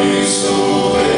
Christo